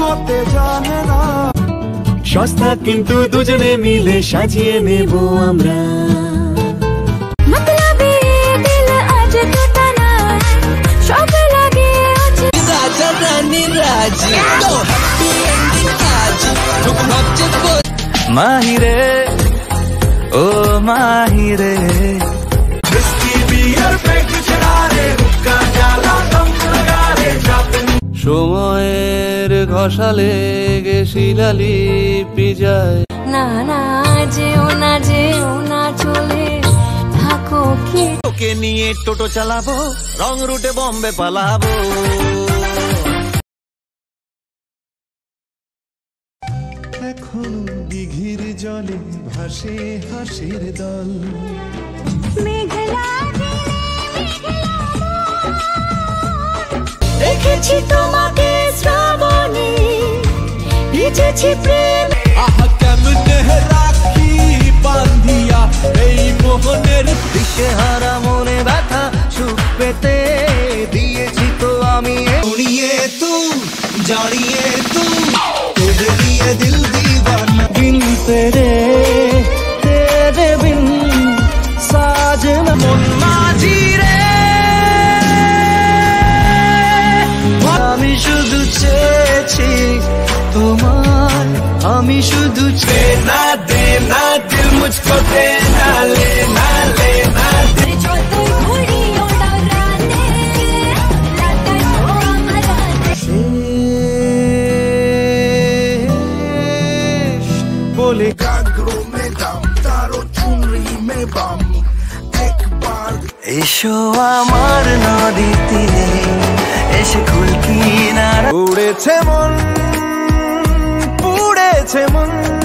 করতে জানে না সস্তা কিন্তু দুজনে মিলে সাজিয়ে নেব আমরা মাহিরে ও মাহিরে সময় ঘষালে গে শিলালিপি যায় না না যেও না যেও না চলে থাকো কি? তোকে নিয়ে টোটো চালাবো রং রুটে বম্বে পালাবো। এখনও দিঘির জলে ভাসে হাসির দল। মেঘলা দেখেছি তোমাকে এই মোহনের দিশে হারা মনে ব্যথা, সুখ দিয়েছি তো আমি। উড়িয়ে তু জড়িয়ে তু, তোর দিয়ে দিল দিওয়ানা বিন তেরে তেরে বিন সাজন মাঝি রে। আমি শুধু চেয়েছি আমি শুধু চে না দে না দিল। মুঝকো দে না লে না লে না দে যতই ঘুরি ওটা রাতে লাগাই ও আমার বলে এসো আমার নদী তীরে এসে কুলকি নারা উড়েছে মন পুড়েছে মন